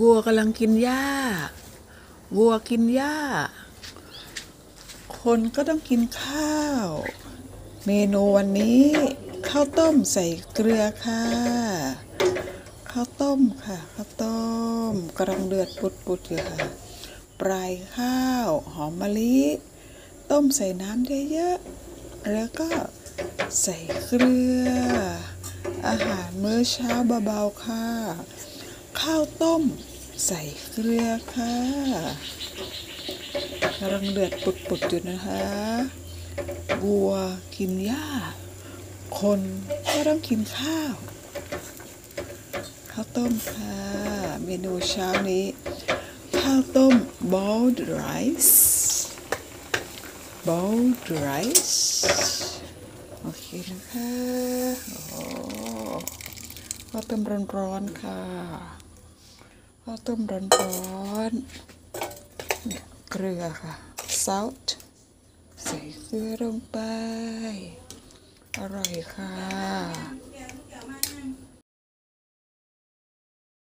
วัวกำลังกินหญ้า วัวกินหญ้า คนก็ต้องกินข้าว เมนูวันนี้ข้าวต้มใส่เกลือค่ะ ข้าวต้มค่ะข้าวต้มกำลังเดือดปุดๆอยู่ค่ะ ปลายข้าวหอมมะลิ ต้มใส่น้ำเยอะๆ แล้วก็ใส่เกลือ อาหารมื้อเช้าเบาๆค่ะ ข้าวต้ม ใส่เกลือค่ะกำลังเดือดปุดๆอยู่นะคะวัวกินหญ้า คนก็ต้องกินข้าว ข้าวต้มค่ะ เมนูเช้านี้ ข้าวต้ม boiled rice boiled rice โอเคนะคะ โอ้ข้าวต้มร้อนๆค่ะ ข้าวต้มร้อนๆเนี่ยเกลือค่ะ salt ใส่เกลือลงไป อร่อยค่ะ